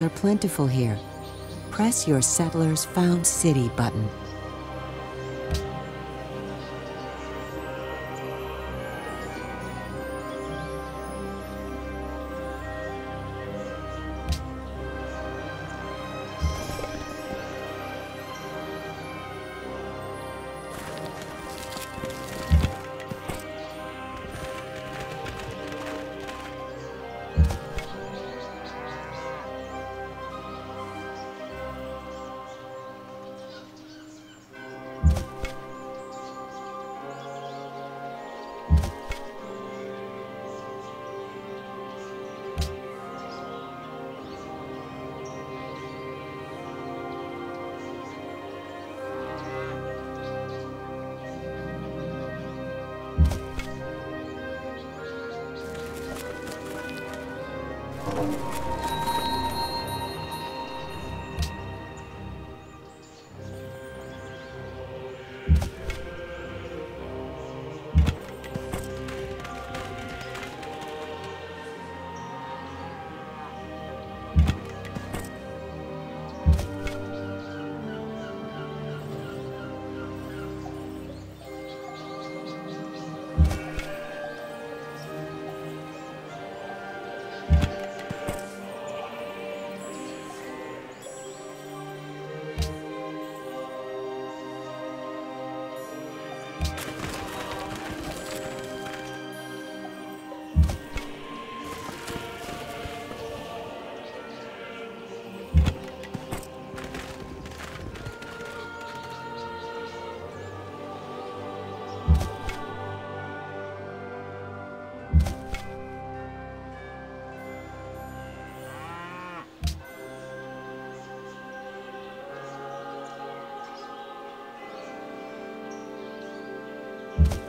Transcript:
are plentiful here. Press your Settlers Found City button うん。you